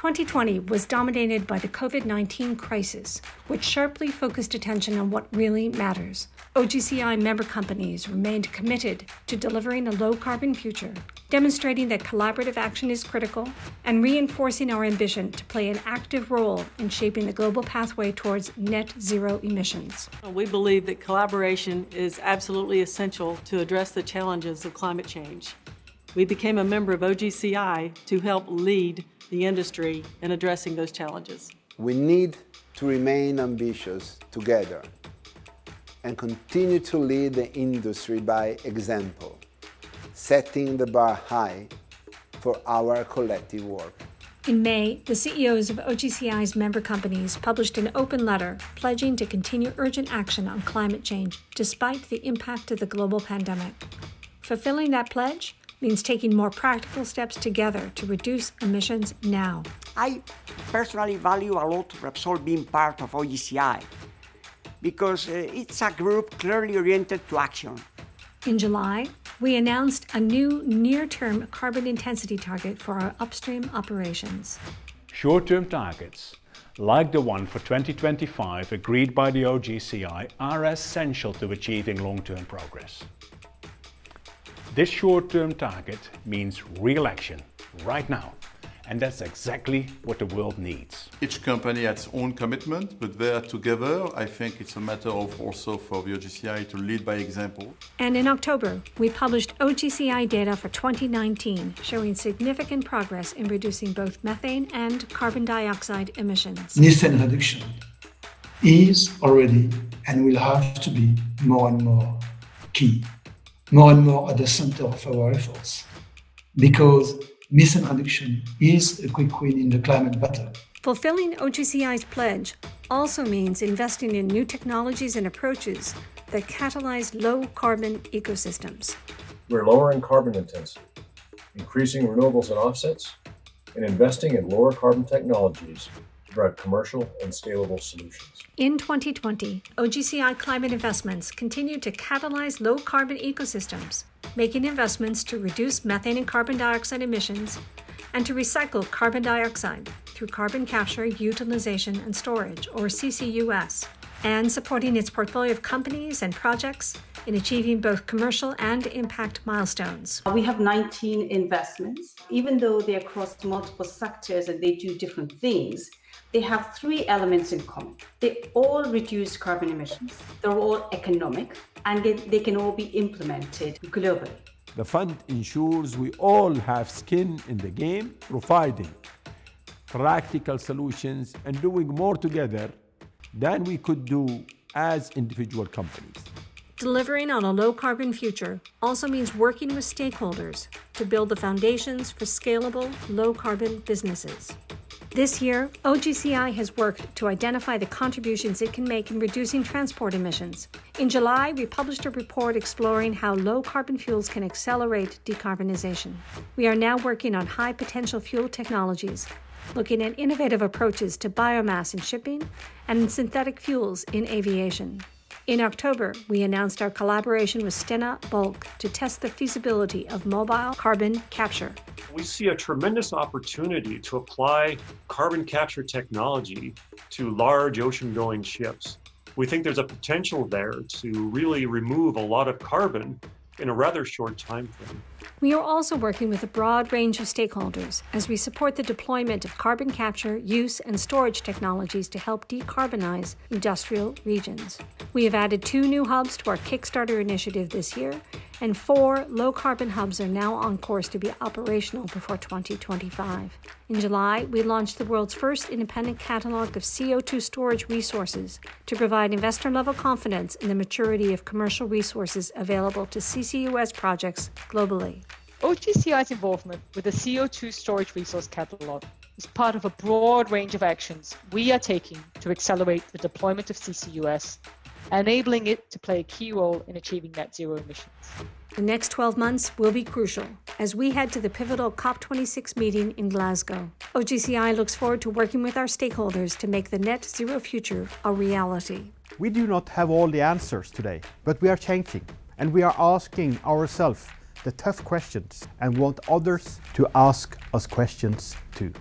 2020 was dominated by the COVID 19 crisis, which sharply focused attention on what really matters. OGCI member companies remained committed to delivering a low carbon future, demonstrating that collaborative action is critical, and reinforcing our ambition to play an active role in shaping the global pathway towards net zero emissions. We believe that collaboration is absolutely essential to address the challenges of climate change. We became a member of OGCI to help lead the industry in addressing those challenges. We need to remain ambitious together and continue to lead the industry by example, setting the bar high for our collective work. In May, the CEOs of OGCI's member companies published an open letter pledging to continue urgent action on climate change despite the impact of the global pandemic. Fulfilling that pledge means taking more practical steps together to reduce emissions now. I personally value a lot of Repsol being part of OGCI because uh, it's a group clearly oriented to action. In July, we announced a new near term carbon intensity target for our upstream operations. Short term targets, like the one for 2025 agreed by the OGCI, are essential to achieving long term progress. This short-term target means real action right now. And that's exactly what the world needs. Each company has its own commitment, but there together, I think it's a matter of also for the OGCI to lead by example. And in October, we published OGCI data for 2019 showing significant progress in reducing both methane and carbon dioxide emissions. Methane reduction is already and will have to be more and more key more and more at the center of our efforts because methane reduction is a quick win in the climate battle. Fulfilling OGCI's pledge also means investing in new technologies and approaches that catalyze low carbon ecosystems. We're lowering carbon intensity, increasing renewables and offsets, and investing in lower carbon technologies to provide commercial and scalable solutions. In 2020, OGCI climate investments continued to catalyze low carbon ecosystems, making investments to reduce methane and carbon dioxide emissions and to recycle carbon dioxide through carbon capture, utilization, and storage, or CCUS, and supporting its portfolio of companies and projects in achieving both commercial and impact milestones. We have 19 investments. Even though they're across multiple sectors and they do different things, they have three elements in common. They all reduce carbon emissions, they're all economic, and they, they can all be implemented globally. The fund ensures we all have skin in the game, providing practical solutions and doing more together than we could do as individual companies. Delivering on a low carbon future also means working with stakeholders to build the foundations for scalable, low carbon businesses. This year, OGCI has worked to identify the contributions it can make in reducing transport emissions. In July, we published a report exploring how low carbon fuels can accelerate decarbonization. We are now working on high potential fuel technologies, looking at innovative approaches to biomass in shipping and synthetic fuels in aviation. In October, we announced our collaboration with Stena Bulk to test the feasibility of mobile carbon capture. We see a tremendous opportunity to apply carbon capture technology to large ocean going ships. We think there's a potential there to really remove a lot of carbon in a rather short time frame. We are also working with a broad range of stakeholders as we support the deployment of carbon capture, use, and storage technologies to help decarbonize industrial regions. We have added two new hubs to our Kickstarter initiative this year, and four low carbon hubs are now on course to be operational before 2025. In July, we launched the world's first independent catalog of CO2 storage resources to provide investor level confidence in the maturity of commercial resources available to CCUS projects globally. OGCI's involvement with the CO2 storage resource catalog is part of a broad range of actions we are taking to accelerate the deployment of CCUS, enabling it to play a key role in achieving net zero emissions. The next 12 months will be crucial as we head to the pivotal COP26 meeting in Glasgow. OGCI looks forward to working with our stakeholders to make the net zero future a reality. We do not have all the answers today, but we are changing and we are asking ourselves the tough questions and want others to ask us questions too.